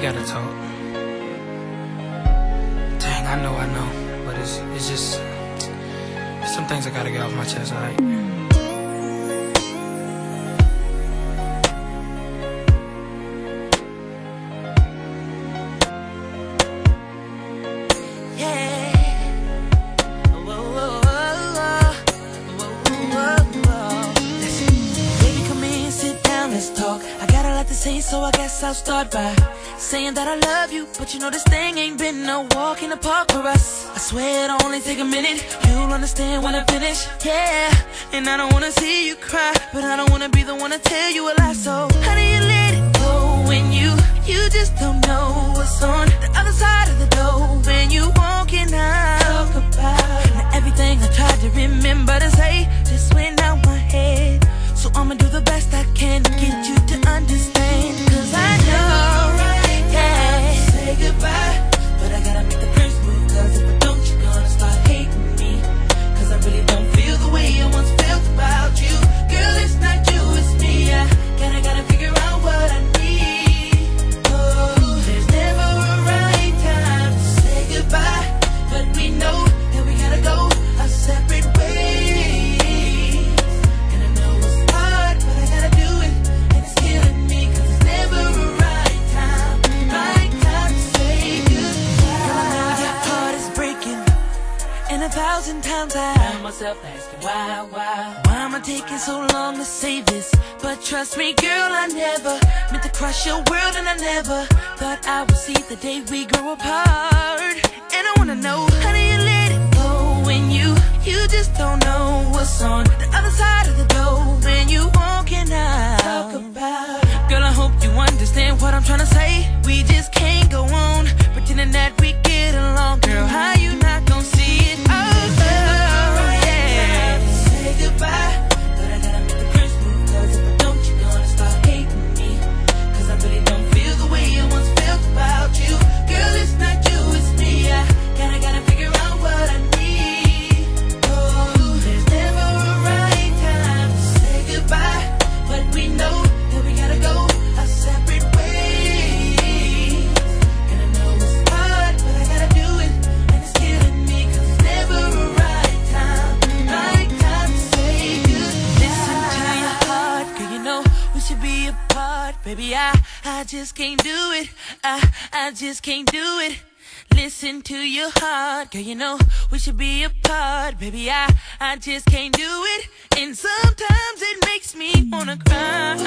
gotta talk. Dang, I know, I know, but it's it's just some things I gotta get off my chest. Alright. Say, so I guess I'll start by saying that I love you. But you know this thing ain't been no walk in the park for us. I swear it'll only take a minute. You'll understand when I finish. Yeah, and I don't wanna see you cry, but I don't wanna be the one to tell you a lie. So how do you let it go when you you just don't know what's on the other side of the door when you walking out? Talk about everything I tried to remember thousand times I found myself asking why, why Why am I taking so long to say this? But trust me girl, I never Meant to crush your world and I never Thought I would see the day we grow apart. And I wanna know, how do you let it go when you You just don't know what's on the other side of the door When you walking out Talk about. Girl, I hope you understand what I'm trying to say. We just can't go on Baby, I, I just can't do it. I, I just can't do it. Listen to your heart, girl, you know we should be apart. Baby, I, I just can't do it. And sometimes it makes me wanna cry